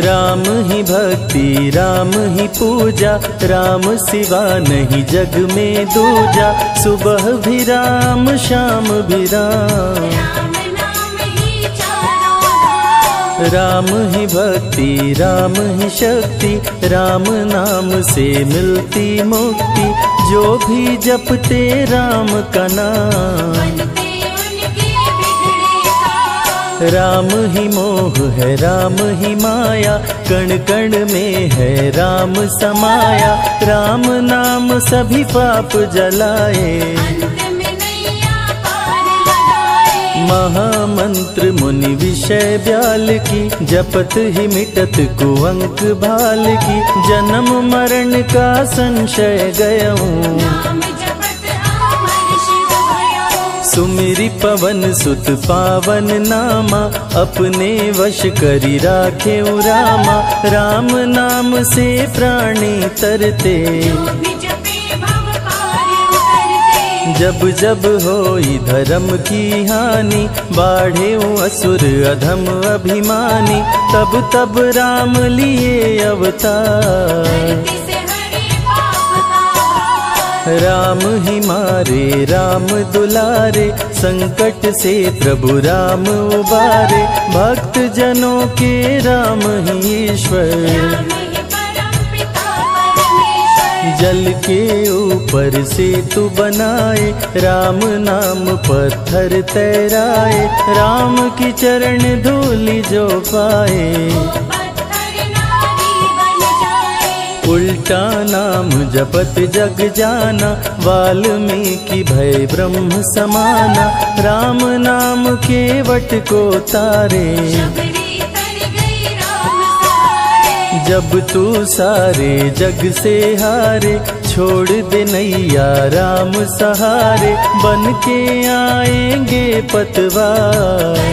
राम ही भक्ति, राम ही पूजा, राम सिवा नहीं जग में दूजा। सुबह भी राम, शाम भी राम। राम ही भक्ति, राम ही शक्ति, राम नाम से मिलती मुक्ति। जो भी जपते राम का नाम। राम ही मोह है राम ही माया कण कण में है राम समाया। राम नाम सभी पाप जलाए। महामंत्र मुनि विषय ब्याल की जपत ही मिटत कुअंक भाल की। जन्म मरण का संशय गयऊं। सुमिरि पवन सुत पावन नामा, अपने वश करी राखे रामा। राम नाम से प्राणी तरते। जब जब होई धर्म की हानि बाढ़े असुर अधम अभिमानी, तब तब राम लिए अवतार। राम ही मारे, राम दुलारे, संकट से प्रभु राम उबारे। भक्त जनों के राम ही ईश्वर। जल के ऊपर से तू बनाए, राम नाम पत्थर तैराए, राम की चरण धूलि जो पाए। उल्टा नाम, जपत जग जाना, वाल्मीकि भय ब्रह्म समाना, राम नाम के वट को तारे। जब तू सारे जग से हारे, छोड़ दे नैया राम सहारे बन के आएँगे पतवार।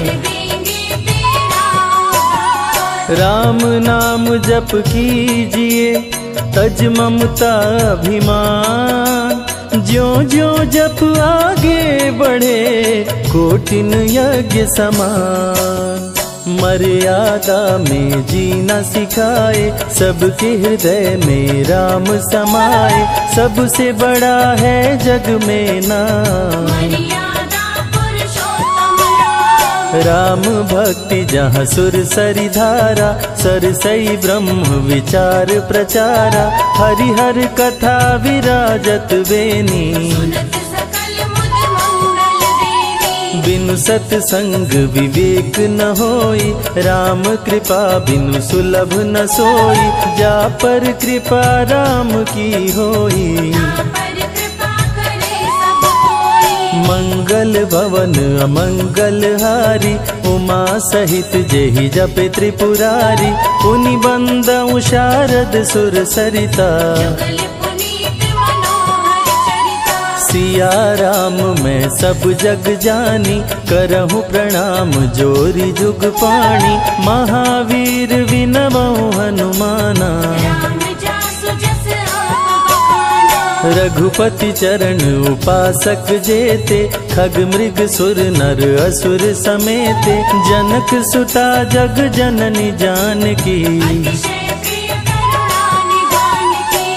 राम नाम जप कीजिए तज ममता अभिमान। ज्यो ज्यो जप आगे बढ़े, कोटिन यज्ञ समान। मर्यादा में जीना सिखाए, सबके हृदय में राम समाए। सबसे बड़ा है जग में पुरुषोत्तम राम भक्ति जहाँ सुर सरि धारा सरसई ब्रह्म विचार प्रचारा। हरिहर कथा विराजत बेनी। बिनु। सत्संग विवेक न होई राम कृपा बिनु सुलभ न सोई। जा पर कृपा राम की होई। मंगल भवन, अमंगल हारी, उमा सहित जेहि जपे त्रिपुरारी। पुनि बंदऊ शारद सुर सरिता। सिया राम, मैं सब जग जानी, करहु प्रणाम, जोरी जुग पाणी। महावीर विनमऊ हनुमाना। रघुपति चरण उपासक जेते, खग मृग सुर नर असुर समेते। जनक सुता जग जननी निधान की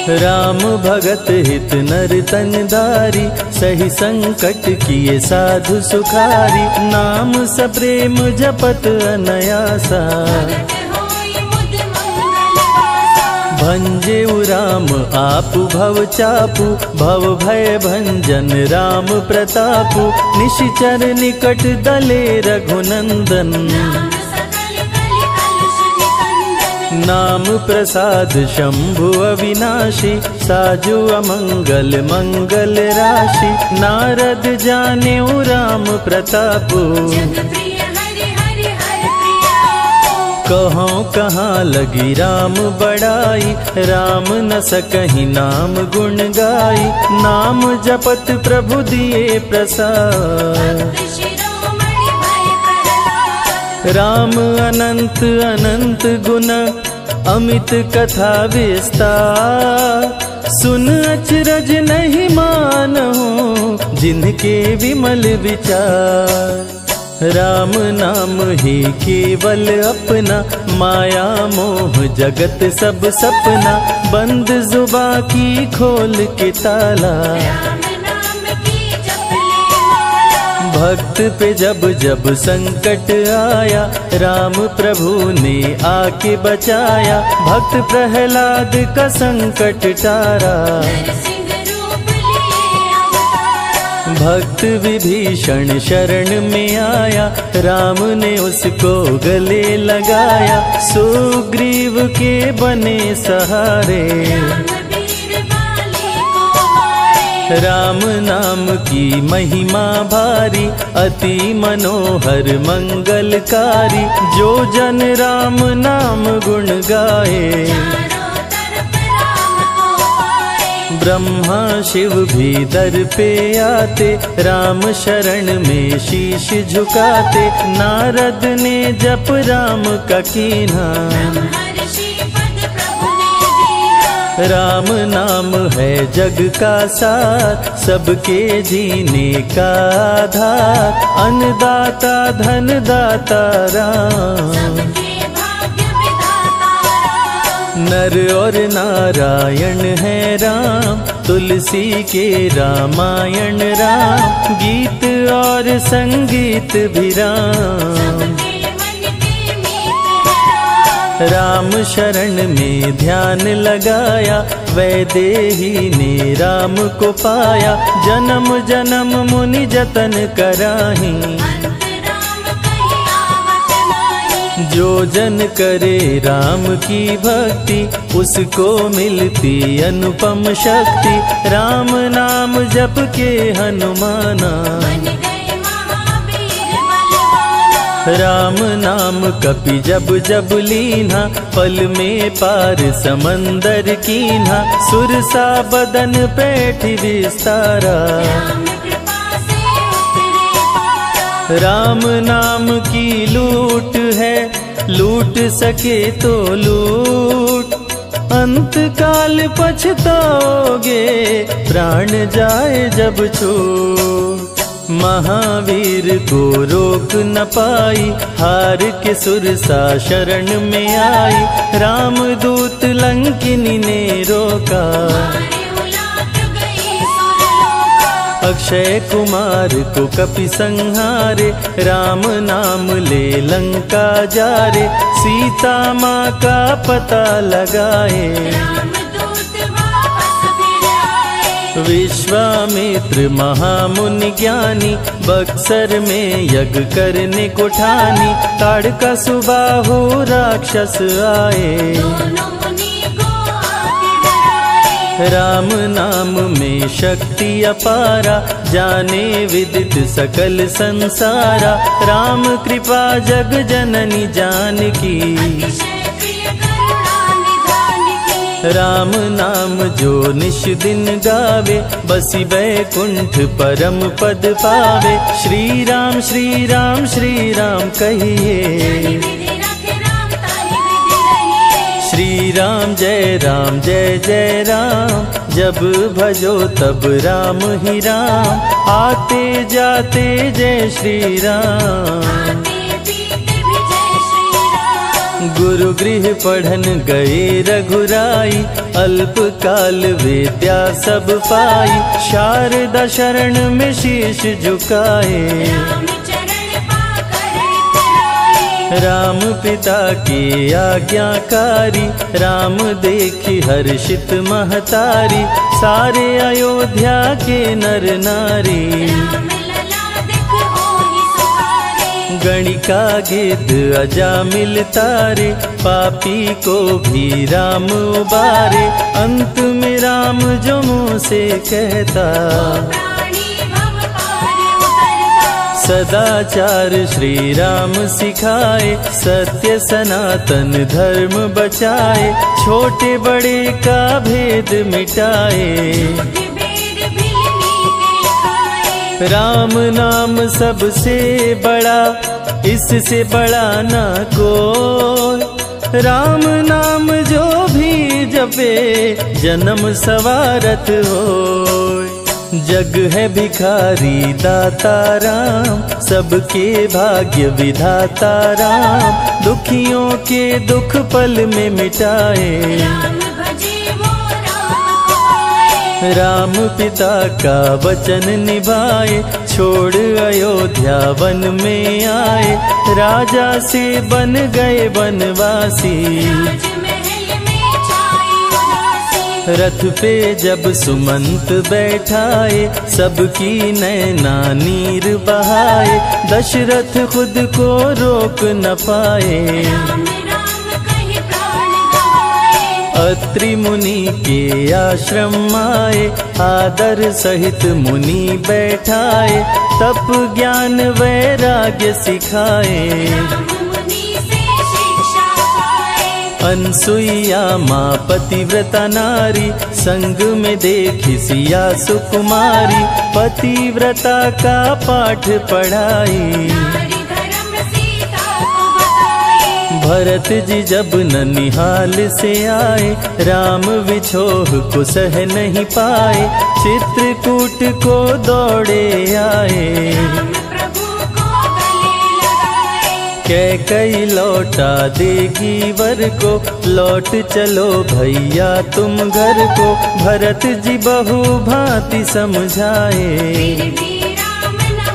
राम भगत हित नर तन दारी, सही संकट किए साधु सुखारी। नाम सप्रेम जपत अनयासा भंजे राम आप भव चापू भव भय भंजन राम प्रतापु निशिचर निकट दले रघुनंदन नाम प्रसाद शंभु अविनाशी साजु अमंगल मंगल राशि नारद जाने राम प्रतापु कहो कहाँ लगी राम बड़ाई, राम न सकही नाम गुण गाई। नाम जपत प्रभु दिए प्रसाद। राम अनंत अनंत गुण, अमित कथा विस्तार। सुन अचरज नहीं मानहु, जिनके विमल विचार। राम नाम ही केवल अपना माया मोह जगत सब सपना बंद जुबा की खोल के ताला। भक्त पे जब जब संकट आया राम प्रभु ने आके बचाया भक्त प्रहलाद का संकट टारा। भक्त विभीषण शरण में आया, राम ने उसको गले लगाया, सुग्रीव के बने सहारे। राम नाम की महिमा भारी, अति मनोहर, मंगलकारी, जो जन राम नाम गुण गाए। ब्रह्मा शिव भी दर पे आते राम शरण में शीश झुकाते नारद ने जप राम का कीना। राम नाम है जग का साथ सबके जीने का आधार अन्नदाता धनदाता राम। नर और नारायण है राम, तुलसी के रामायण राम, गीत और संगीत भी राम। राम शरण में ध्यान लगाया, वैदेही ने राम को पाया, जन्म जन्म मुनि जतन कराही। जो जन करे राम की भक्ति उसको मिलती अनुपम शक्ति। राम नाम जप के हनुमाना। राम नाम कपि जब जब लीना पल में पार समंदर कीन्हा। सुरसा बदन पैठ विस्तारा राम नाम की लूट है, लूट सके तो लूट। अंत काल पछताओगे, प्राण जाए जब छूट। महावीर को रोक न पाई, हार के सुरसा शरण में आई। राम दूत लंकिनी ने रोका। अक्षय कुमार को कपि संहारे, राम नाम ले लंका जारे, सीता माँ का पता लगाए। विश्वामित्र महामुनि ज्ञानी, बक्सर में यज्ञ करने को ठानी ताड़का सुबाहु राक्षस आए। राम नाम में शक्ति अपारा, जाने विदित सकल संसारा। राम कृपा जग जननी निधान की राम नाम जो निश दिन गावे, बसी बैकुंठ परम पद पावे। श्री राम श्री राम श्री राम कहिए। राम, जय राम, जय जय राम। जब भजो तब राम ही राम। आते जाते जय श्री राम। गुरु गृह पढ़न गए रघुराई। अल्प काल विद्या सब पाई। शारदा शरण में शीश झुकाए। राम पिता की आज्ञाकारी, राम देखी हर्षित महतारी, सारे अयोध्या के नर नारी। गणिका गिद्ध अजा मिल तारे, पापी को भी राम उबारे, अंत में राम जो मुँह से कहता। सदाचार श्री राम सिखाए, सत्य सनातन धर्म बचाए, छोटे बड़े का भेद मिटाए। के राम नाम सबसे बड़ा, इससे बड़ा ना कोई। राम नाम जो भी जपे, जन्म सवारत हो जग है भिखारी दाता राम सबके भाग्य विधाता राम। दुखियों के दुख पल में मिटाए। राम पिता का वचन निभाए छोड़ अयोध्या वन में आए। राजा से बन गए वनवासी। रथ पे जब सुमंत बैठाए, सबकी नैना नीर बहाए, दशरथ खुद को रोक न पाए। अत्रि मुनि के आश्रम आए, आदर सहित मुनि बैठाए, तप ज्ञान वैराग्य सिखाए। अनसुईया माँ पतिव्रता नारी, संग में देखी सिया सुकुमारी, पतिव्रता का पाठ पढ़ाई। भरत जी जब ननिहाल से आए, राम विछोह को सह नहीं पाए, चित्रकूट को दौड़े आए। कह कई लौटा देगी वर को। लौट चलो भैया तुम घर को। भरत जी बहु भांति समझाए। न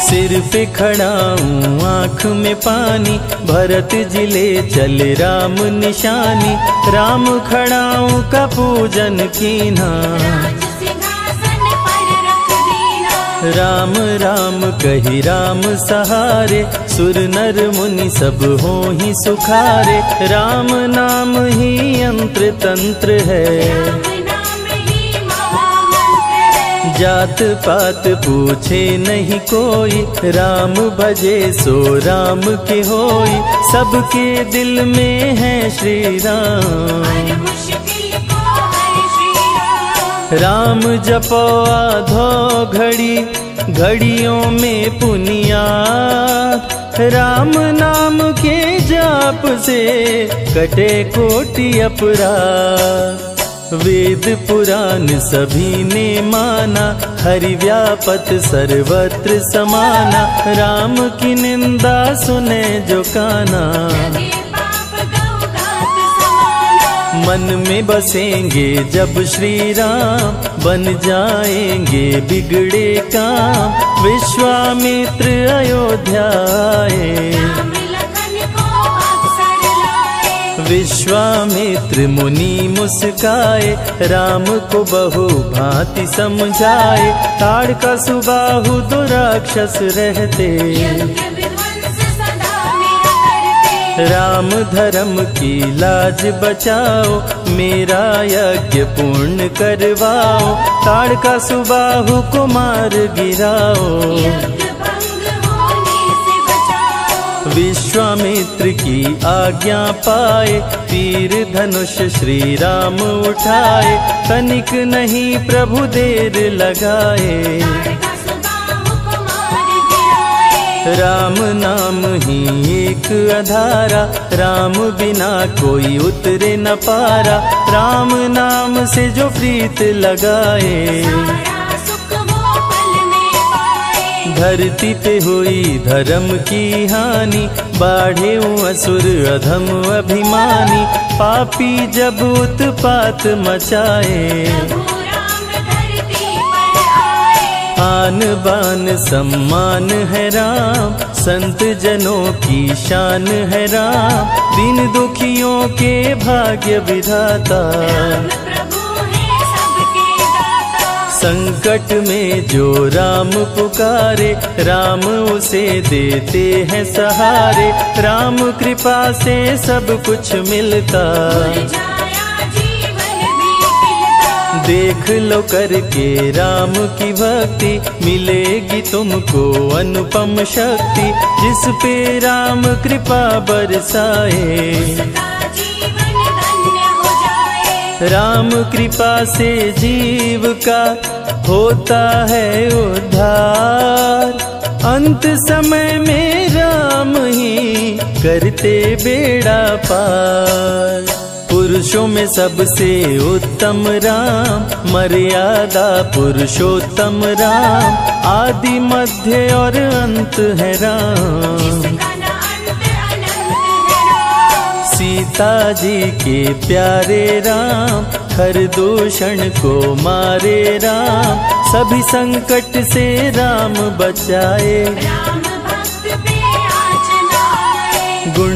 सिर पे खड़ा हूँ आँख में पानी। भरत ज़िले चल राम निशानी। राम खड़ाऊँ का पूजन कीना। राज राम राम, कही राम सहारे, सुर नर मुनि सब हो ही सुखारे। राम नाम ही यंत्र तंत्र है। जात पात पूछे नहीं कोई, राम भजे सो राम के होई। सबके दिल में है श्री राम राम जपो आधो घड़ी घड़ियों में पुनियात राम नाम के जाप से कटे कोटि अपराध वेद पुराण सभी ने माना हरि व्यापत सर्वत्र समाना। राम की निंदा सुने जो काना। मन में बसेंगे जब श्री राम बन जाएँगे बिगड़े काम। विश्वामित्र अयोध्या आए राम लखन को अवसर लाए विश्वामित्र मुनि मुस्काए, राम को बहु भांति समझाए। ताड़ का सुबाहु दुराक्षस रहते। राम धर्म की लाज बचाओ, मेरा यज्ञ पूर्ण करवाओ, ताड़ का सुबाहु कुमार गिराओ। विश्वामित्र की आज्ञा पाए तीर धनुष श्री राम उठाए, तनिक नहीं प्रभु देर लगाए। राम नाम ही एक अधारा, राम बिना कोई उतरे न पारा। राम नाम से जो प्रीत लगाए, धरती पे हुई धर्म की हानि, बाढ़े असुर अधम अभिमानी। पापी जब उत्पात मचाए आन बान सम्मान है राम। संत जनों की शान है राम। दिन दुखियों के भाग्य विधाता। संकट में जो राम पुकारे, राम उसे देते हैं सहारे। राम कृपा से सब कुछ मिलता। देख लो करके राम की भक्ति, मिलेगी तुमको अनुपम शक्ति, जिस पे राम कृपा बरसाए। राम कृपा से जीव का होता है उद्धार। अंत समय में राम ही करते बेड़ा पार। पुरुषों में सबसे उत्तम राम, मर्यादा पुरुषोत्तम राम, आदि मध्य और अंत है राम। सीता जी के प्यारे राम, हर दूषण को मारे राम, सभी संकट से राम बचाए। राम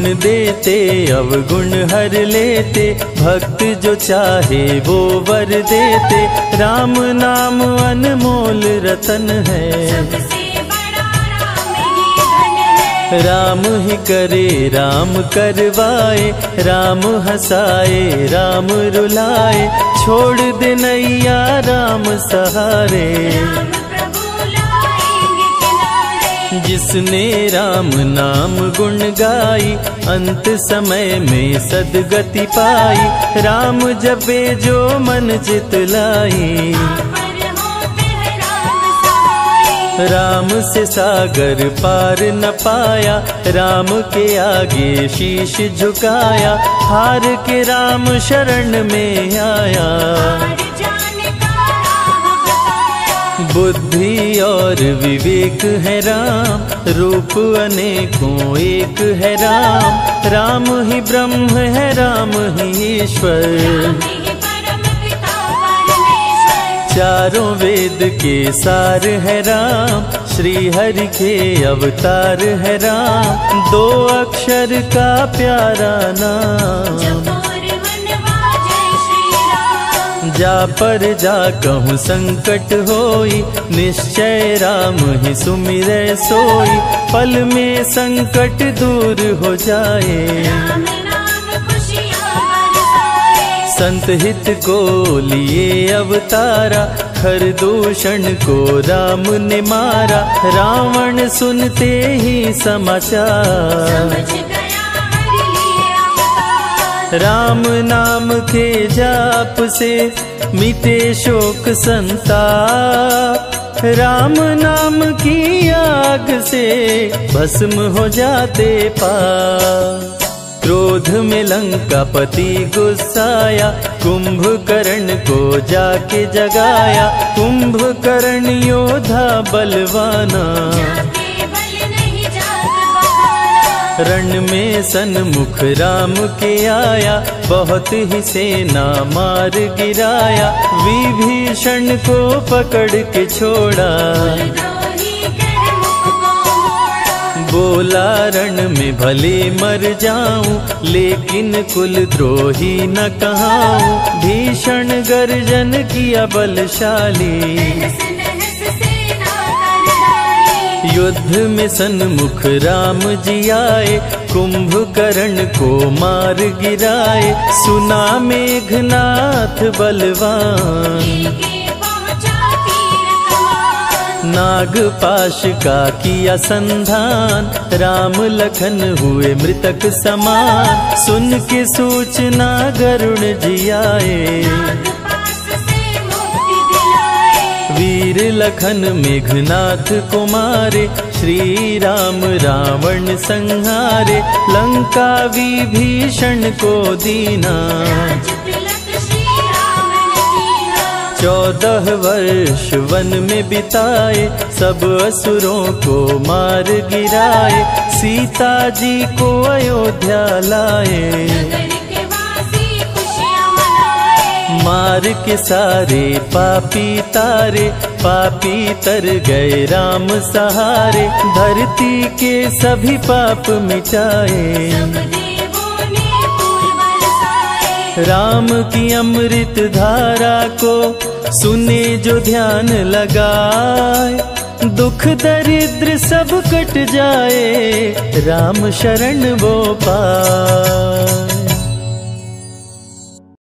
गुण देते, अवगुण हर लेते, भक्त जो चाहे वो वर देते। राम नाम अनमोल रतन है। राम ही करे, राम करवाए, राम हंसाए, राम रुलाए। छोड़ दे नैया राम सहारे। जिसने राम नाम गुण गाई, अंत समय में सदगति पाई। राम जपे जो मन चित लाई। राम से सागर पार न पाया, राम के आगे शीश झुकाया। हार के राम शरण में आया। बुद्धि और विवेक है राम, रूप अनेकों एक है राम। राम ही ब्रह्म है, राम ही ईश्वर। चारों वेद के सार है राम श्री हरि के अवतार है राम। दो अक्षर का प्यारा नाम। जा पर जा कहूँ संकट होई। निश्चय राम ही सुमिर सोई। पल में संकट दूर हो जाए। संत हित को लिए अवतारा हर दूषण को राम ने मारा। रावण सुनते ही समाचार। राम नाम के जाप से मिटे शोक संताप। राम नाम की आग से भस्म हो जाते पा क्रोध में लंका पति गुस्साया, कुंभकर्ण को जाके जगाया, कुंभकर्ण योद्धा बलवाना। रण में सन्मुख राम के आया, बहुत ही सेना मार गिराया, विभीषण को पकड़ के छोड़ा। बोला, रण में भले मर जाऊँ, लेकिन कुल द्रोही न कहाऊं, भीषण गर्जन किया बलशाली। युद्ध में सन्मुख राम जी आए, कुंभकर्ण को मार गिराए। सुना मेघनाथ बलवान। के पहुँचा तीर कमान नाग पाश का किया संधान, राम लखन हुए मृतक समान। सुन के सूचना, गरुण जी आए। वीर लखन मेघनाथ को मारे श्री राम रावण संहारे, लंका विभीषण को दीना। चौदह वर्ष वन में बिताए, सब असुरों को मार गिराए, सीता जी को अयोध्या लाए। मार के सारे पापी तारे पापी तर गए राम सहारे, धरती के सभी पाप मिटाए। राम की अमृत धारा को सुने जो ध्यान लगाए, दुख दरिद्र सब कट जाए, राम शरण वो पाए।